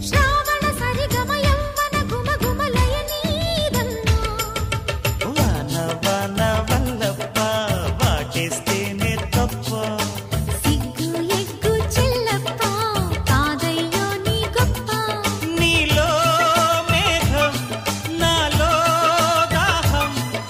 Snow!